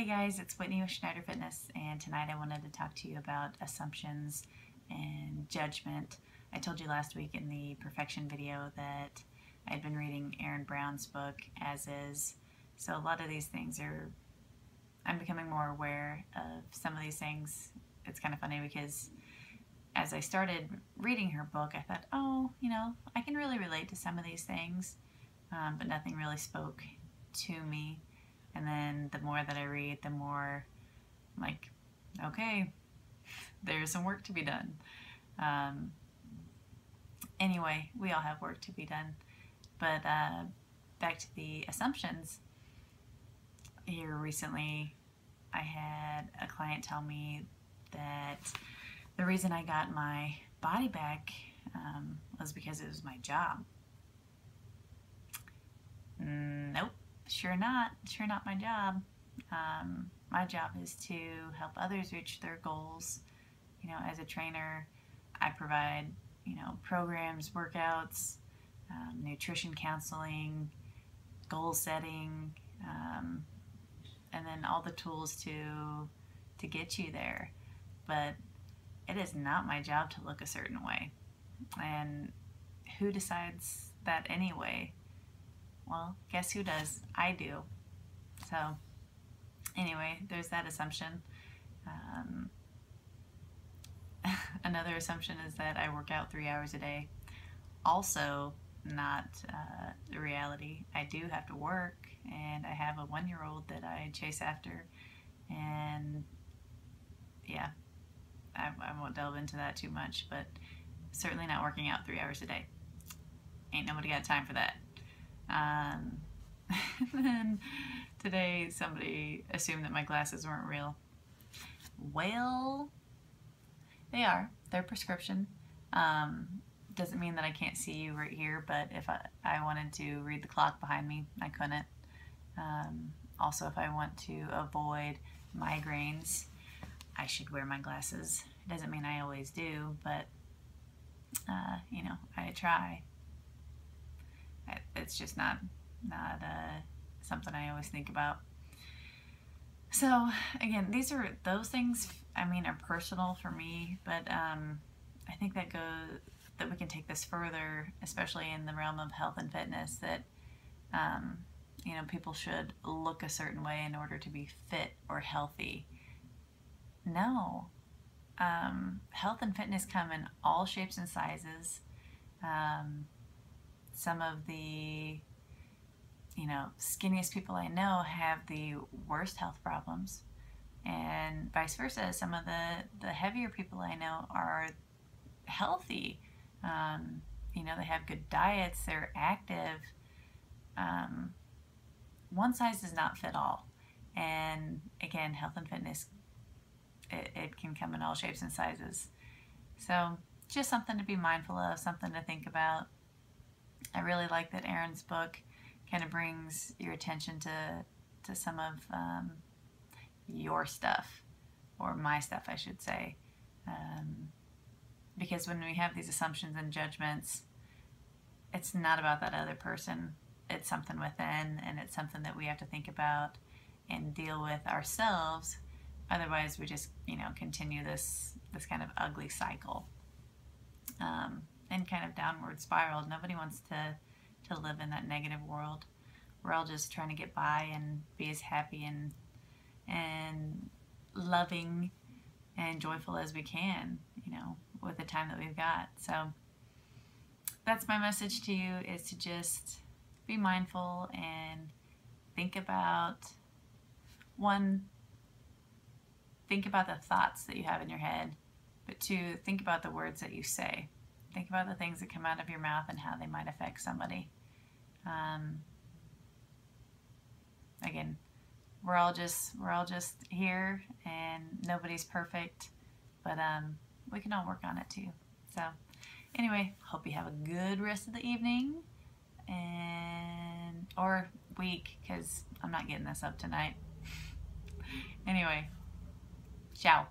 Hey guys, it's Whitney with Schneider Fitness, and tonight I wanted to talk to you about assumptions and judgment. I told you last week in the perfection video that I had been reading Brené Brown's book, As Is. So a lot of these things are, I'm becoming more aware of some of these things. It's kind of funny because as I started reading her book, I thought, oh, you know, I can really relate to some of these things, um, but nothing really spoke to me. And then the more that I read, the more I'm like, okay, there's some work to be done. Um, anyway, we all have work to be done. But uh, back to the assumptions. Here recently, I had a client tell me that the reason I got my body back um, was because it was my job. Nope, sure not. Sure not my job. Um, my job is to help others reach their goals. You know, as a trainer, I provide, you know, programs, workouts, um, nutrition counseling, goal setting, um, and then all the tools to to get you there. But it is not my job to look a certain way. And who decides that anyway? Well, guess who does? I do. So, anyway, there's that assumption. Um, another assumption is that I work out three hours a day. Also, not uh, the reality. I do have to work, and I have a one year old that I chase after. And yeah, I, I won't delve into that too much, but certainly not working out three hours a day. Ain't nobody got time for that. Um, then today somebody assumed that my glasses weren't real. Well, they are. They're prescription. Um, doesn't mean that I can't see you right here, but if I, I wanted to read the clock behind me, I couldn't. Um, also, if I want to avoid migraines, I should wear my glasses. It doesn't mean I always do, but uh, you know, I try. It's just not not uh, something I always think about. So again, these are those things. I mean, are personal for me, but um, I think that goes that we can take this further, especially in the realm of health and fitness. That um, you know, people should look a certain way in order to be fit or healthy. No, um, health and fitness come in all shapes and sizes. Um, some of the you know skinniest people I know have the worst health problems, and vice versa. Some of the the heavier people I know are healthy. Um, you know they have good diets. They're active. Um, one size does not fit all, and again, health and fitness it, it can come in all shapes and sizes. So just something to be mindful of, something to think about. I really like that Brené's book kind of brings your attention to to some of um, your stuff, or my stuff, I should say. Um, because when we have these assumptions and judgments, it's not about that other person. It's something within, and it's something that we have to think about and deal with ourselves Otherwise, we just you know continue this this kind of ugly cycle um, and kind of downward spiral. Nobody wants to to live in that negative world. We're all just trying to get by and be as happy and and loving and joyful as we can, you know, with the time that we've got. So that's my message to you is to just be mindful and think about one think about the thoughts that you have in your head, but two, think about the words that you say. Think about the things that come out of your mouth and how they might affect somebody. Um, again, we're all just we're all just here, and nobody's perfect, but um, we can all work on it too. So, anyway, hope you have a good rest of the evening and or week because I'm not getting this up tonight. anyway. Ciao.